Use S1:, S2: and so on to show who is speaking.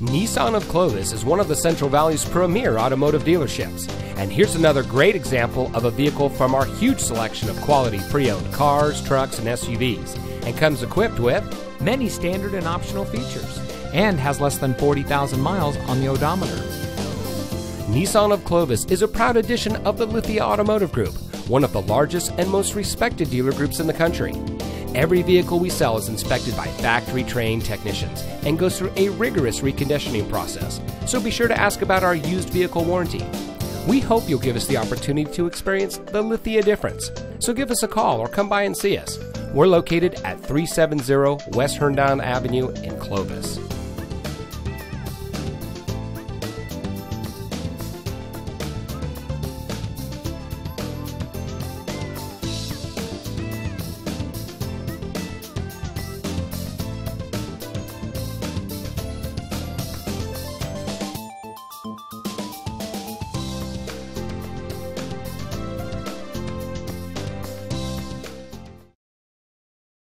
S1: Nissan of Clovis is one of the Central Valley's premier automotive dealerships. And here's another great example of a vehicle from our huge selection of quality pre owned cars, trucks, and SUVs, and comes equipped with
S2: many standard and optional features, and has less than 40,000 miles on the odometer.
S1: Nissan of Clovis is a proud addition of the Lithia Automotive Group, one of the largest and most respected dealer groups in the country. Every vehicle we sell is inspected by factory trained technicians and goes through a rigorous reconditioning process, so be sure to ask about our used vehicle warranty. We hope you'll give us the opportunity to experience the Lithia difference. So give us a call or come by and see us. We're located at 370 West Herndon Avenue in Clovis.